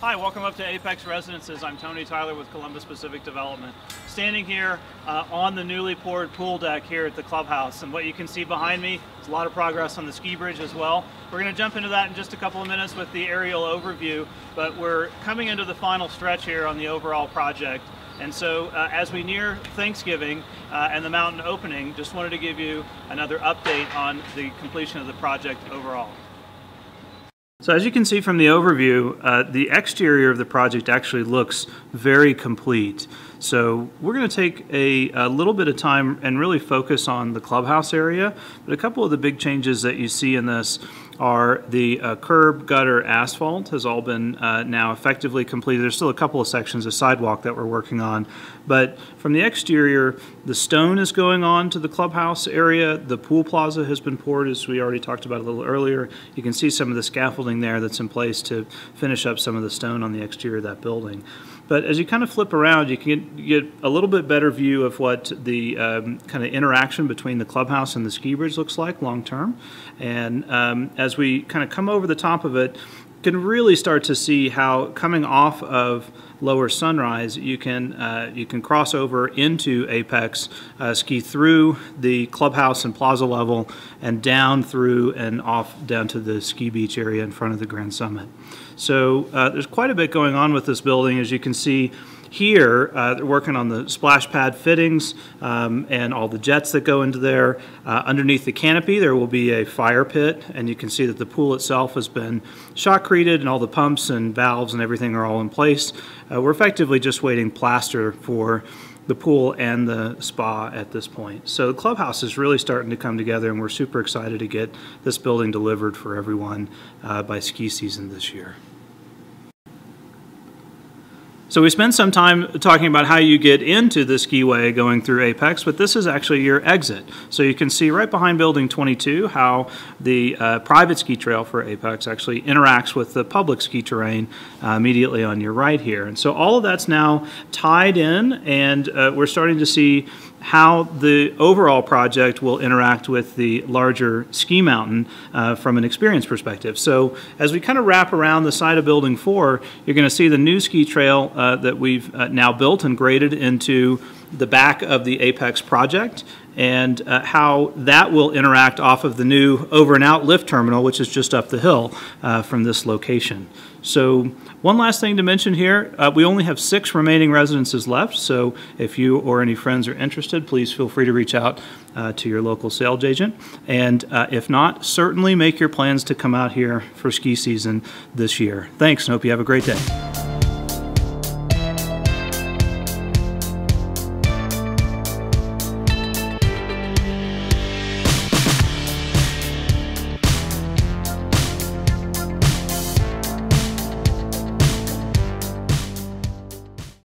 Hi, welcome up to Apex Residences. I'm Tony Tyler with Columbus Pacific Development. Standing here uh, on the newly poured pool deck here at the clubhouse. And what you can see behind me is a lot of progress on the ski bridge as well. We're going to jump into that in just a couple of minutes with the aerial overview, but we're coming into the final stretch here on the overall project. And so uh, as we near Thanksgiving uh, and the mountain opening, just wanted to give you another update on the completion of the project overall. So as you can see from the overview, uh, the exterior of the project actually looks very complete. So we're going to take a, a, little bit of time and really focus on the clubhouse area. But a couple of the big changes that you see in this are the uh, curb, gutter, asphalt has all been uh, now effectively completed. There's still a couple of sections of sidewalk that we're working on. But from the exterior, the stone is going on to the clubhouse area. The pool plaza has been poured, as we already talked about a little earlier. You can see some of the scaffolding there that's in place to finish up some of the stone on the exterior of that building. But as you kind of flip around, you can get, a little bit better view of what the um, kind of interaction between the clubhouse and the ski bridge looks like long term. And um, as we kind of come over the top of it, can really start to see how coming off of lower sunrise you can uh, you can cross over into apex uh, ski through the clubhouse and plaza level and down through and off down to the ski beach area in front of the grand summit. So uh, there's quite a bit going on with this building. As you can see here, uh, they're working on the splash pad fittings um, and all the jets that go into there. Uh, underneath the canopy, there will be a fire pit, and you can see that the pool itself has been shotcreted, and all the pumps and valves and everything are all in place. Uh, we're effectively just waiting plaster for the pool and the spa at this point. So the clubhouse is really starting to come together, and we're super excited to get this building delivered for everyone uh, by ski season this year. So we spent some time talking about how you get into the skiway going through Apex, but this is actually your exit. So you can see right behind Building 22 how the uh, private ski trail for Apex actually interacts with the public ski terrain uh, immediately on your right here. And so all of that's now tied in, and uh, we're starting to see how the overall project will interact with the larger ski mountain uh, from an experience perspective. So as we kind of wrap around the side of building four, you're going to see the new ski trail uh, that we've uh, now built and graded into the back of the Apex project and uh, how that will interact off of the new over and out lift terminal, which is just up the hill uh, from this location. So one last thing to mention here, uh, we only have six remaining residences left, so if you or any friends are interested, please feel free to reach out uh, to your local sales agent. And uh, if not, certainly make your plans to come out here for ski season this year. Thanks, and hope you have a great day.